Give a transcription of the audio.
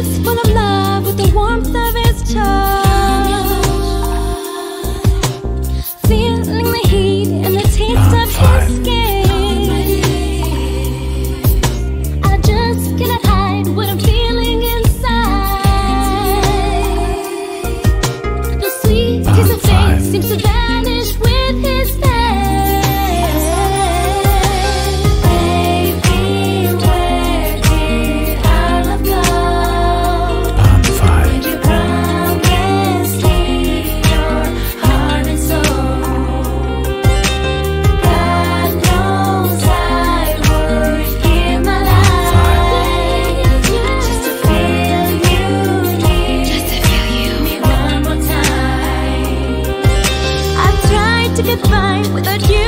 embrace love with the warmth of his touch. Feeling the heat and the taste of his skin. I just cannot hide what I'm feeling inside. The sweet of fate seems to vanish to be fine without you.